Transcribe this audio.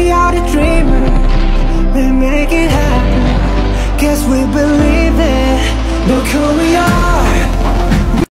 we are the dreamers We make it happen. Guess we believe it. Look who we are.